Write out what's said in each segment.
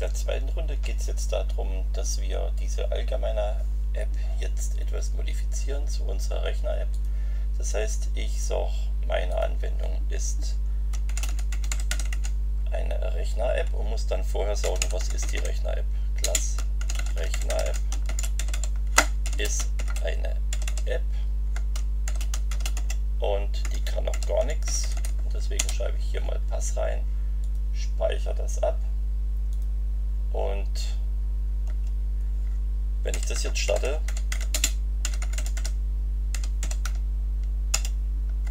der zweiten Runde geht es jetzt darum, dass wir diese allgemeine App jetzt etwas modifizieren zu unserer Rechner-App. Das heißt, ich sage, meine Anwendung ist eine Rechner-App und muss dann vorher sagen, was ist die Rechner-App. Class Rechner-App ist eine App und die kann noch gar nichts. Und deswegen schreibe ich hier mal Pass rein, speichere das ab und wenn ich das jetzt starte,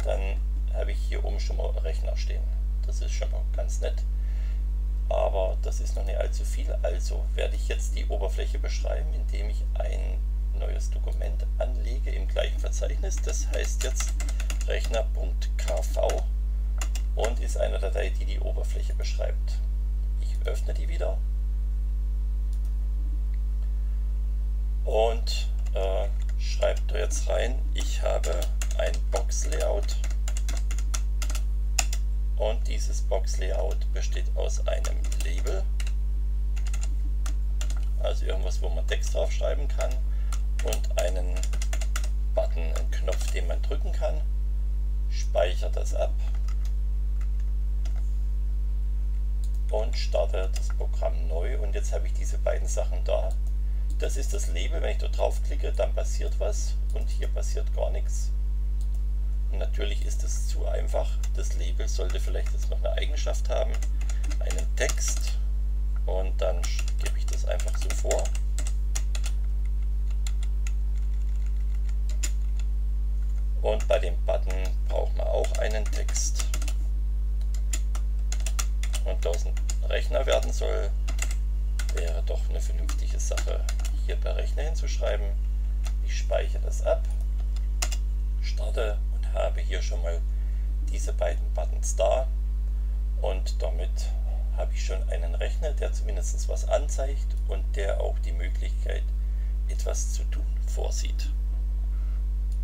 dann habe ich hier oben schon mal Rechner stehen. Das ist schon mal ganz nett. Aber das ist noch nicht allzu viel. Also werde ich jetzt die Oberfläche beschreiben, indem ich ein neues Dokument anlege im gleichen Verzeichnis. Das heißt jetzt rechner.kv und ist eine Datei, die die Oberfläche beschreibt. Ich öffne die wieder und äh, jetzt rein, ich habe ein Box-Layout. Und dieses Box-Layout besteht aus einem Label, also irgendwas, wo man Text draufschreiben kann. Und einen Button, einen Knopf, den man drücken kann, speichere das ab. Und starte das Programm neu. Und jetzt habe ich diese beiden Sachen da das ist das Label, wenn ich da draufklicke, dann passiert was und hier passiert gar nichts. Und natürlich ist es zu einfach. Das Label sollte vielleicht jetzt noch eine Eigenschaft haben, einen Text und dann gebe ich das einfach so vor. Und bei dem Button braucht man auch einen Text. Und da es ein Rechner werden soll, wäre doch eine vernünftige Sache, hier per Rechner hinzuschreiben. Ich speichere das ab, starte und habe hier schon mal diese beiden Buttons da und damit habe ich schon einen Rechner, der zumindest was anzeigt und der auch die Möglichkeit etwas zu tun vorsieht.